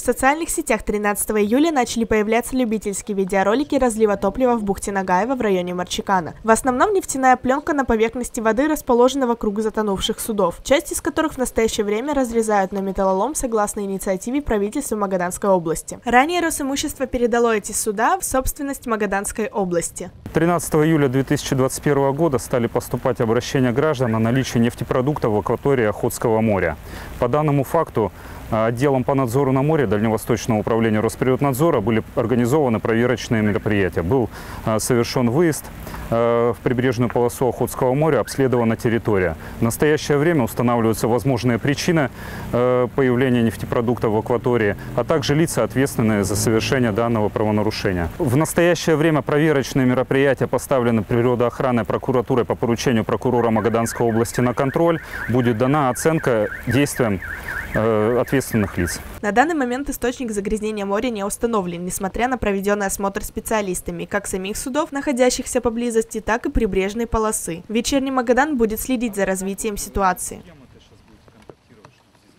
В социальных сетях 13 июля начали появляться любительские видеоролики разлива топлива в бухте Нагаева в районе Марчикана. В основном нефтяная пленка на поверхности воды расположена вокруг затонувших судов, часть из которых в настоящее время разрезают на металлолом согласно инициативе правительства Магаданской области. Ранее Росимущество передало эти суда в собственность Магаданской области. 13 июля 2021 года стали поступать обращения граждан о наличии нефтепродуктов в акватории Охотского моря. По данному факту а, отделом по надзору на море Дальневосточного управления Росприроднадзора были организованы проверочные мероприятия. Был а, совершен выезд а, в прибрежную полосу Охотского моря, обследована территория. В настоящее время устанавливаются возможные причины появления нефтепродуктов в акватории, а также лица, ответственные за совершение данного правонарушения. В настоящее время проверочные мероприятия поставлены природоохранной прокуратурой по поручению прокурора Магаданской области на контроль. Будет дана оценка действиям Э, ответственных лиц. На данный момент источник загрязнения моря не установлен, несмотря на проведенный осмотр специалистами, как самих судов, находящихся поблизости, так и прибрежной полосы. Вечерний Магадан будет следить за развитием ситуации.